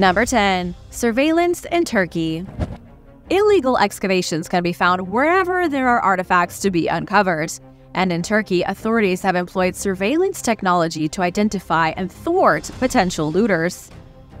Number 10. Surveillance in Turkey. Illegal excavations can be found wherever there are artifacts to be uncovered. And in Turkey, authorities have employed surveillance technology to identify and thwart potential looters.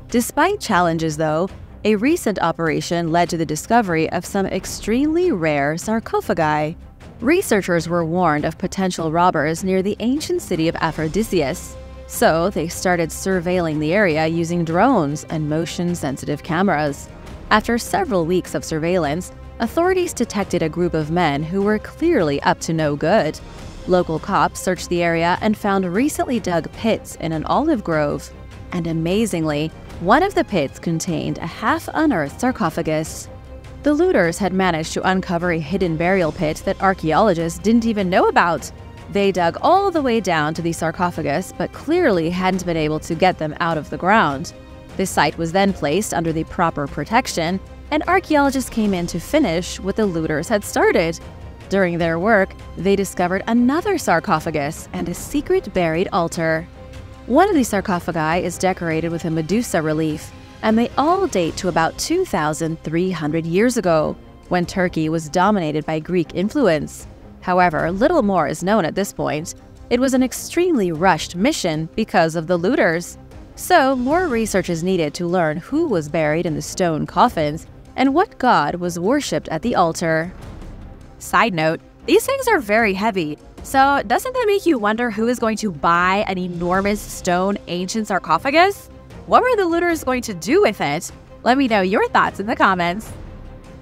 Despite challenges, though, a recent operation led to the discovery of some extremely rare sarcophagi. Researchers were warned of potential robbers near the ancient city of Aphrodisias, so they started surveilling the area using drones and motion-sensitive cameras. After several weeks of surveillance, authorities detected a group of men who were clearly up to no good. Local cops searched the area and found recently dug pits in an olive grove. And amazingly, one of the pits contained a half-unearthed sarcophagus. The looters had managed to uncover a hidden burial pit that archaeologists didn't even know about. They dug all the way down to the sarcophagus, but clearly hadn't been able to get them out of the ground. The site was then placed under the proper protection, and archaeologists came in to finish what the looters had started. During their work, they discovered another sarcophagus and a secret buried altar. One of these sarcophagi is decorated with a Medusa relief, and they all date to about 2,300 years ago, when Turkey was dominated by Greek influence. However, little more is known at this point. It was an extremely rushed mission because of the looters. So, more research is needed to learn who was buried in the stone coffins and what god was worshipped at the altar. Side note, these things are very heavy, so doesn't that make you wonder who is going to buy an enormous stone ancient sarcophagus? What were the looters going to do with it? Let me know your thoughts in the comments.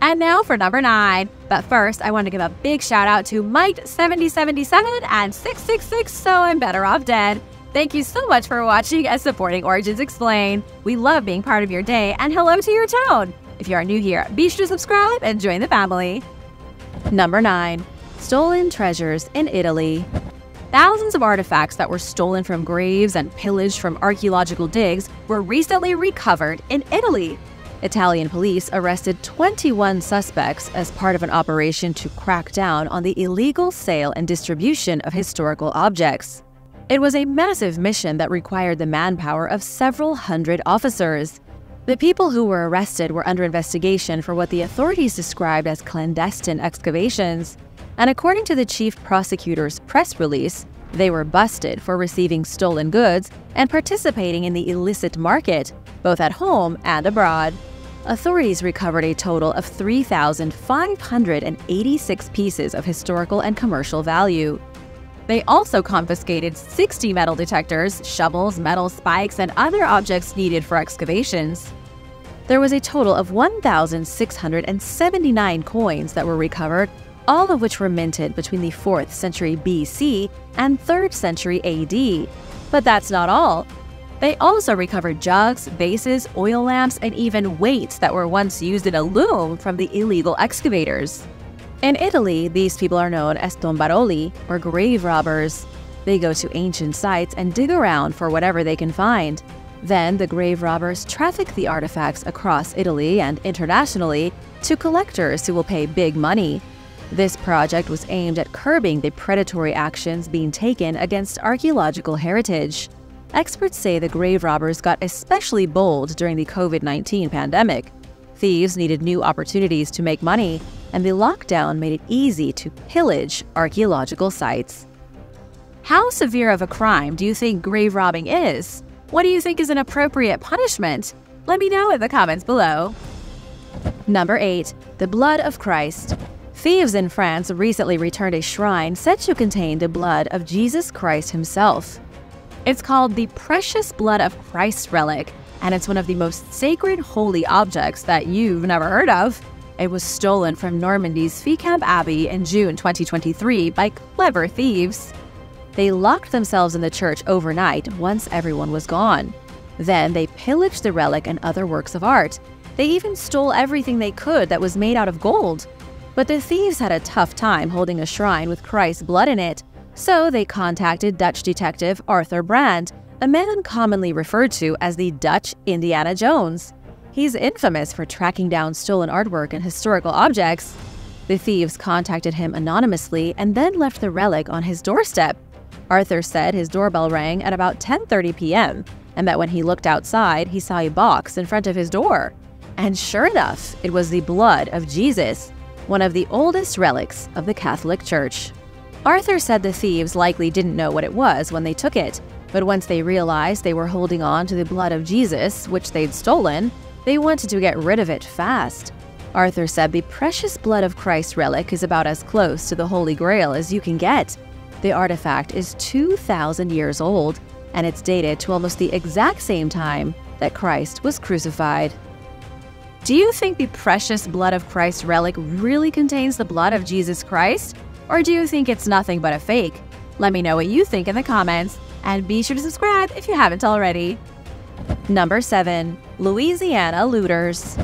And now for number 9. But first, I want to give a big shout out to Mike7077 and 666 So I'm Better Off Dead. Thank you so much for watching and supporting Origins Explained. We love being part of your day and hello to your town. If you are new here, be sure to subscribe and join the family. Number 9. Stolen Treasures in Italy Thousands of artifacts that were stolen from graves and pillaged from archaeological digs were recently recovered in Italy. Italian police arrested 21 suspects as part of an operation to crack down on the illegal sale and distribution of historical objects. It was a massive mission that required the manpower of several hundred officers. The people who were arrested were under investigation for what the authorities described as clandestine excavations. And according to the chief prosecutor's press release, they were busted for receiving stolen goods and participating in the illicit market, both at home and abroad. Authorities recovered a total of 3,586 pieces of historical and commercial value. They also confiscated 60 metal detectors, shovels, metal spikes, and other objects needed for excavations. There was a total of 1,679 coins that were recovered, all of which were minted between the 4th century BC and 3rd century AD. But that's not all. They also recovered jugs, vases, oil lamps, and even weights that were once used in a loom from the illegal excavators. In Italy, these people are known as tombaroli, or grave robbers. They go to ancient sites and dig around for whatever they can find. Then the grave robbers traffic the artifacts across Italy and internationally to collectors who will pay big money. This project was aimed at curbing the predatory actions being taken against archaeological heritage. Experts say the grave robbers got especially bold during the COVID 19 pandemic. Thieves needed new opportunities to make money, and the lockdown made it easy to pillage archaeological sites. How severe of a crime do you think grave robbing is? What do you think is an appropriate punishment? Let me know in the comments below. Number 8. The Blood of Christ Thieves in France recently returned a shrine said to contain the blood of Jesus Christ himself. It's called the Precious Blood of Christ relic, and it's one of the most sacred holy objects that you've never heard of. It was stolen from Normandy's Fécamp Abbey in June 2023 by clever thieves. They locked themselves in the church overnight once everyone was gone. Then they pillaged the relic and other works of art. They even stole everything they could that was made out of gold. But the thieves had a tough time holding a shrine with Christ's blood in it, so they contacted Dutch detective Arthur Brand, a man commonly referred to as the Dutch Indiana Jones. He's infamous for tracking down stolen artwork and historical objects. The thieves contacted him anonymously and then left the relic on his doorstep. Arthur said his doorbell rang at about 10:30 p.m., and that when he looked outside, he saw a box in front of his door. And sure enough, it was the blood of Jesus, one of the oldest relics of the Catholic Church. Arthur said the thieves likely didn't know what it was when they took it, but once they realized they were holding on to the blood of Jesus, which they'd stolen, they wanted to get rid of it fast. Arthur said the precious blood of Christ relic is about as close to the Holy Grail as you can get. The artifact is 2,000 years old, and it's dated to almost the exact same time that Christ was crucified. Do you think the precious blood of Christ relic really contains the blood of Jesus Christ? Or do you think it's nothing but a fake? Let me know what you think in the comments, and be sure to subscribe if you haven't already. Number 7. Louisiana Looters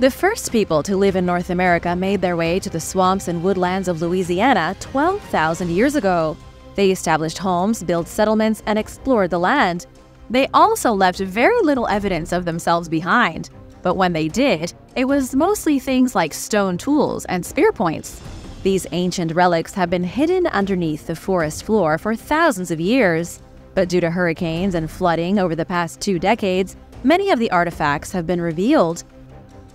The first people to live in North America made their way to the swamps and woodlands of Louisiana 12,000 years ago. They established homes, built settlements, and explored the land. They also left very little evidence of themselves behind, but when they did, it was mostly things like stone tools and spear points. These ancient relics have been hidden underneath the forest floor for thousands of years, but due to hurricanes and flooding over the past two decades, many of the artifacts have been revealed.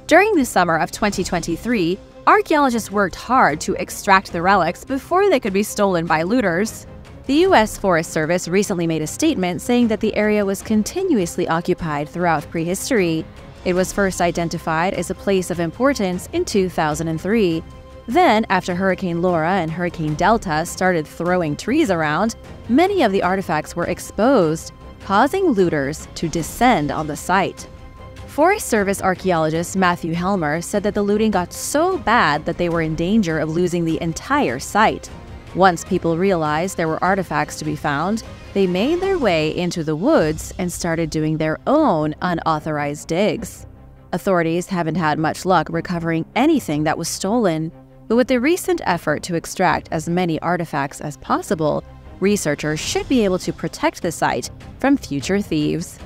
During the summer of 2023, archaeologists worked hard to extract the relics before they could be stolen by looters. The U.S. Forest Service recently made a statement saying that the area was continuously occupied throughout prehistory. It was first identified as a place of importance in 2003, then, after Hurricane Laura and Hurricane Delta started throwing trees around, many of the artifacts were exposed, causing looters to descend on the site. Forest Service archaeologist Matthew Helmer said that the looting got so bad that they were in danger of losing the entire site. Once people realized there were artifacts to be found, they made their way into the woods and started doing their own unauthorized digs. Authorities haven't had much luck recovering anything that was stolen, but with the recent effort to extract as many artifacts as possible, researchers should be able to protect the site from future thieves.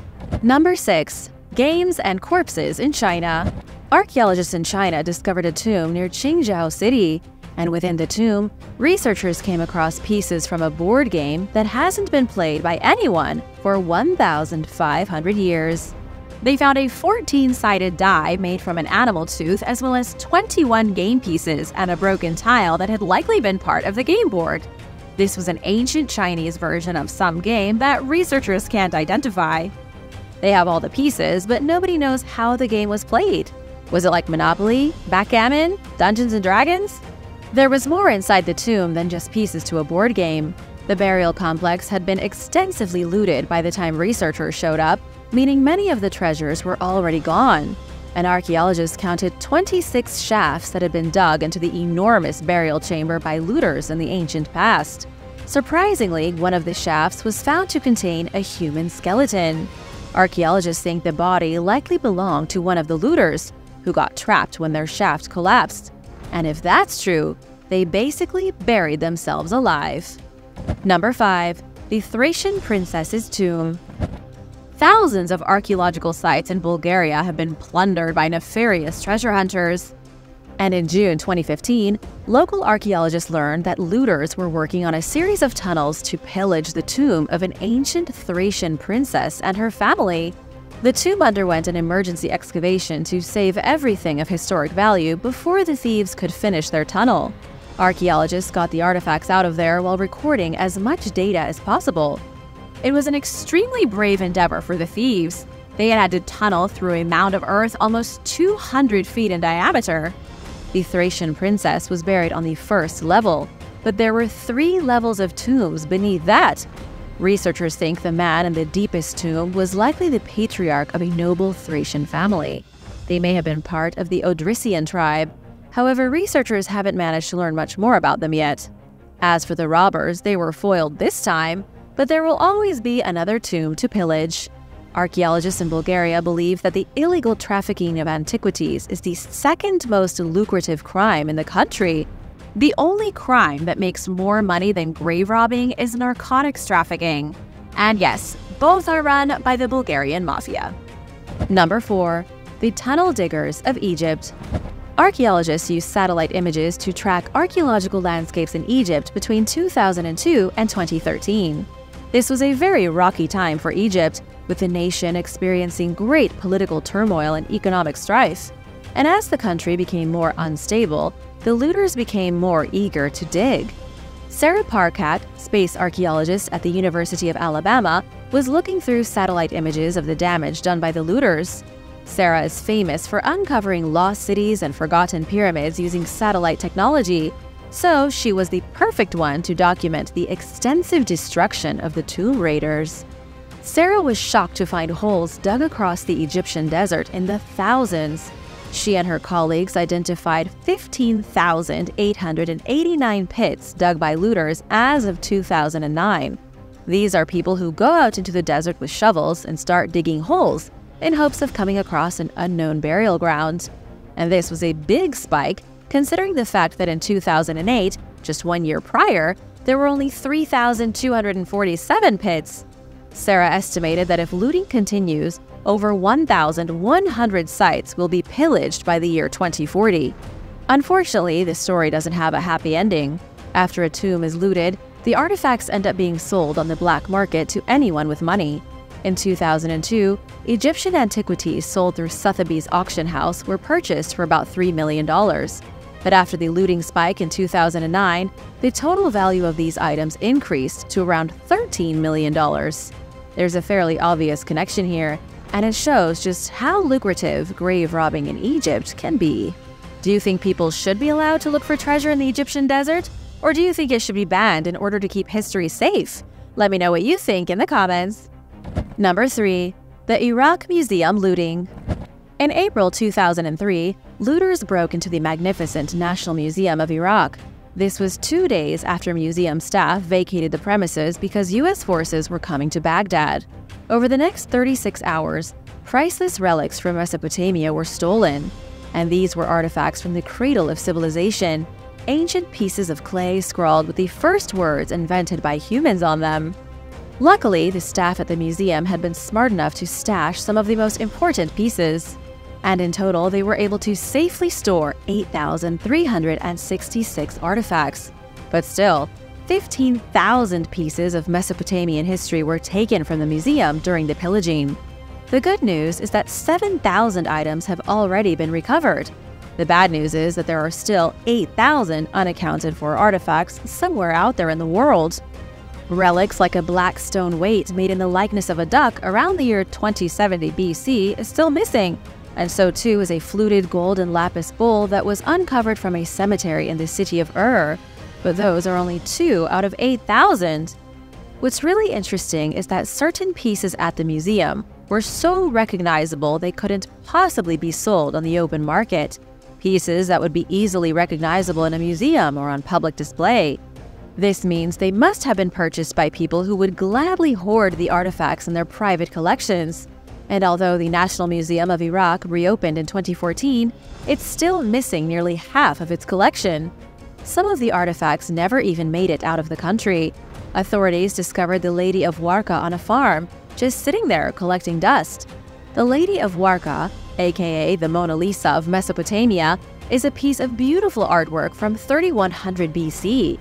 Number 6. Games and Corpses in China Archaeologists in China discovered a tomb near Qingzhou City, and within the tomb, researchers came across pieces from a board game that hasn't been played by anyone for 1,500 years. They found a 14-sided die made from an animal tooth as well as 21 game pieces and a broken tile that had likely been part of the game board. This was an ancient Chinese version of some game that researchers can't identify. They have all the pieces, but nobody knows how the game was played. Was it like Monopoly, Backgammon, Dungeons and Dragons? There was more inside the tomb than just pieces to a board game. The burial complex had been extensively looted by the time researchers showed up, meaning many of the treasures were already gone. An archaeologist counted 26 shafts that had been dug into the enormous burial chamber by looters in the ancient past. Surprisingly, one of the shafts was found to contain a human skeleton. Archaeologists think the body likely belonged to one of the looters, who got trapped when their shaft collapsed. And if that's true, they basically buried themselves alive. Number 5. The Thracian Princess's Tomb Thousands of archaeological sites in Bulgaria have been plundered by nefarious treasure hunters. And in June 2015, local archaeologists learned that looters were working on a series of tunnels to pillage the tomb of an ancient Thracian princess and her family. The tomb underwent an emergency excavation to save everything of historic value before the thieves could finish their tunnel. Archaeologists got the artifacts out of there while recording as much data as possible. It was an extremely brave endeavor for the thieves. They had had to tunnel through a mound of earth almost 200 feet in diameter. The Thracian princess was buried on the first level, but there were three levels of tombs beneath that. Researchers think the man in the deepest tomb was likely the patriarch of a noble Thracian family. They may have been part of the Odrysian tribe. However, researchers haven't managed to learn much more about them yet. As for the robbers, they were foiled this time but there will always be another tomb to pillage. Archaeologists in Bulgaria believe that the illegal trafficking of antiquities is the second most lucrative crime in the country. The only crime that makes more money than grave robbing is narcotics trafficking. And yes, both are run by the Bulgarian mafia. Number 4. The Tunnel Diggers of Egypt Archaeologists used satellite images to track archaeological landscapes in Egypt between 2002 and 2013. This was a very rocky time for Egypt, with the nation experiencing great political turmoil and economic strife. And as the country became more unstable, the looters became more eager to dig. Sarah Parcak, space archaeologist at the University of Alabama, was looking through satellite images of the damage done by the looters. Sarah is famous for uncovering lost cities and forgotten pyramids using satellite technology, so she was the perfect one to document the extensive destruction of the tomb raiders. Sarah was shocked to find holes dug across the Egyptian desert in the thousands. She and her colleagues identified 15,889 pits dug by looters as of 2009. These are people who go out into the desert with shovels and start digging holes in hopes of coming across an unknown burial ground. And this was a big spike considering the fact that in 2008, just one year prior, there were only 3,247 pits. Sarah estimated that if looting continues, over 1,100 sites will be pillaged by the year 2040. Unfortunately, this story doesn't have a happy ending. After a tomb is looted, the artifacts end up being sold on the black market to anyone with money. In 2002, Egyptian antiquities sold through Sotheby's auction house were purchased for about $3 million. But after the looting spike in 2009, the total value of these items increased to around $13 million. There's a fairly obvious connection here, and it shows just how lucrative grave robbing in Egypt can be. Do you think people should be allowed to look for treasure in the Egyptian desert? Or do you think it should be banned in order to keep history safe? Let me know what you think in the comments. Number 3. The Iraq Museum Looting In April 2003, looters broke into the magnificent National Museum of Iraq. This was two days after museum staff vacated the premises because U.S. forces were coming to Baghdad. Over the next 36 hours, priceless relics from Mesopotamia were stolen, and these were artifacts from the cradle of civilization, ancient pieces of clay scrawled with the first words invented by humans on them. Luckily, the staff at the museum had been smart enough to stash some of the most important pieces, and in total, they were able to safely store 8,366 artifacts. But still, 15,000 pieces of Mesopotamian history were taken from the museum during the pillaging. The good news is that 7,000 items have already been recovered. The bad news is that there are still 8,000 unaccounted for artifacts somewhere out there in the world. Relics like a black stone weight made in the likeness of a duck around the year 2070 BC is still missing, and so too is a fluted golden lapis bowl that was uncovered from a cemetery in the city of Ur but those are only two out of 8,000. What's really interesting is that certain pieces at the museum were so recognizable they couldn't possibly be sold on the open market, pieces that would be easily recognizable in a museum or on public display. This means they must have been purchased by people who would gladly hoard the artifacts in their private collections. And although the National Museum of Iraq reopened in 2014, it's still missing nearly half of its collection. Some of the artifacts never even made it out of the country. Authorities discovered the Lady of Warka on a farm, just sitting there collecting dust. The Lady of Warka, aka the Mona Lisa of Mesopotamia, is a piece of beautiful artwork from 3100 BC.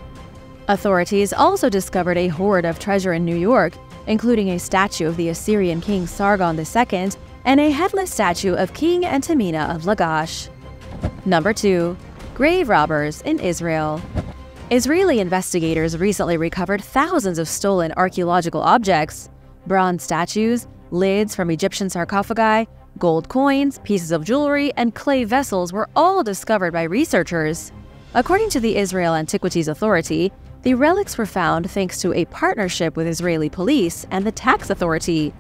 Authorities also discovered a hoard of treasure in New York, including a statue of the Assyrian king Sargon II and a headless statue of King Entemena of Lagash. Number 2 grave robbers in Israel. Israeli investigators recently recovered thousands of stolen archaeological objects bronze statues, lids from Egyptian sarcophagi, gold coins, pieces of jewelry, and clay vessels were all discovered by researchers. According to the Israel Antiquities Authority, the relics were found thanks to a partnership with Israeli police and the tax authority.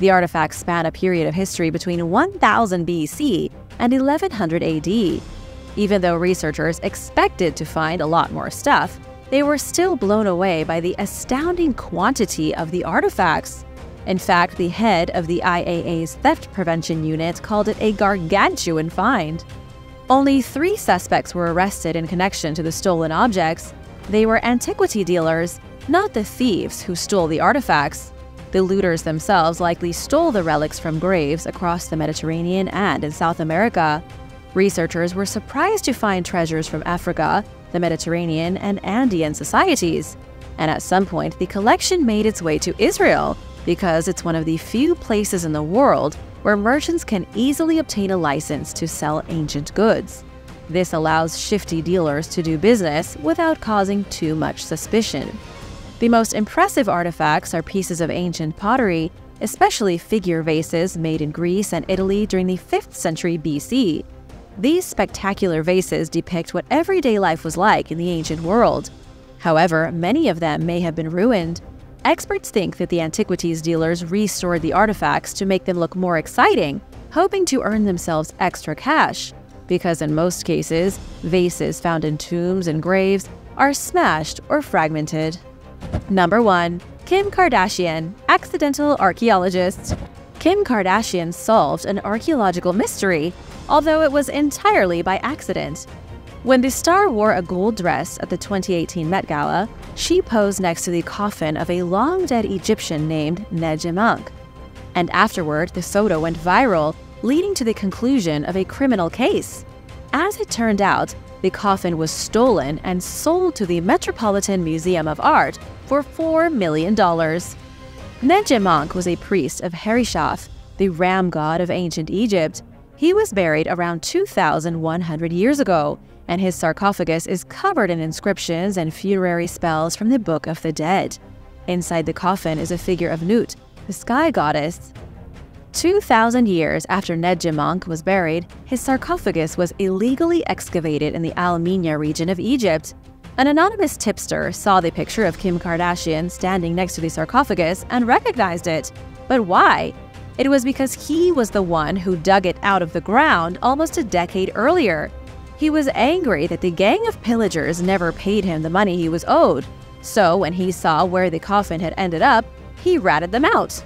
The artifacts span a period of history between 1000 BC and 1100 AD, even though researchers expected to find a lot more stuff, they were still blown away by the astounding quantity of the artifacts. In fact, the head of the IAA's theft prevention unit called it a gargantuan find. Only three suspects were arrested in connection to the stolen objects. They were antiquity dealers, not the thieves who stole the artifacts. The looters themselves likely stole the relics from graves across the Mediterranean and in South America. Researchers were surprised to find treasures from Africa, the Mediterranean, and Andean societies. And at some point, the collection made its way to Israel, because it's one of the few places in the world where merchants can easily obtain a license to sell ancient goods. This allows shifty dealers to do business without causing too much suspicion. The most impressive artifacts are pieces of ancient pottery, especially figure vases made in Greece and Italy during the 5th century BC. These spectacular vases depict what everyday life was like in the ancient world. However, many of them may have been ruined. Experts think that the antiquities dealers restored the artifacts to make them look more exciting, hoping to earn themselves extra cash because in most cases, vases found in tombs and graves are smashed or fragmented. Number 1. Kim Kardashian, Accidental Archaeologist Kim Kardashian solved an archaeological mystery, although it was entirely by accident. When the star wore a gold dress at the 2018 Met Gala, she posed next to the coffin of a long-dead Egyptian named Nedjemankh. And afterward, the photo went viral leading to the conclusion of a criminal case. As it turned out, the coffin was stolen and sold to the Metropolitan Museum of Art for $4 million. Nedjemankh was a priest of Heryshaf, the ram god of ancient Egypt. He was buried around 2,100 years ago, and his sarcophagus is covered in inscriptions and funerary spells from the Book of the Dead. Inside the coffin is a figure of Nut, the sky goddess. 2,000 years after Nedjemankh was buried, his sarcophagus was illegally excavated in the Al Minya region of Egypt. An anonymous tipster saw the picture of Kim Kardashian standing next to the sarcophagus and recognized it. But why? It was because he was the one who dug it out of the ground almost a decade earlier. He was angry that the gang of pillagers never paid him the money he was owed. So when he saw where the coffin had ended up, he ratted them out.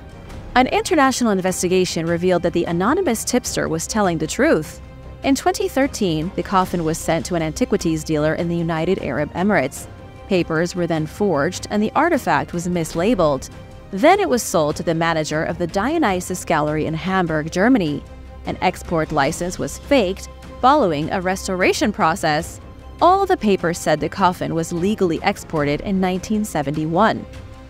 An international investigation revealed that the anonymous tipster was telling the truth. In 2013, the coffin was sent to an antiquities dealer in the United Arab Emirates. Papers were then forged and the artifact was mislabeled. Then it was sold to the manager of the Dionysus Gallery in Hamburg, Germany. An export license was faked following a restoration process. All the papers said the coffin was legally exported in 1971.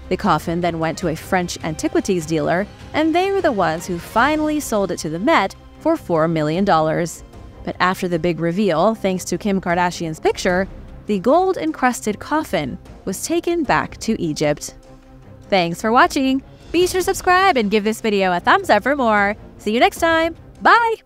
The coffin then went to a French antiquities dealer, and they were the ones who finally sold it to the Met for $4 million. But after the big reveal, thanks to Kim Kardashian's picture, the gold encrusted coffin was taken back to Egypt. Thanks for watching! Be sure to subscribe and give this video a thumbs up for more. See you next time! Bye!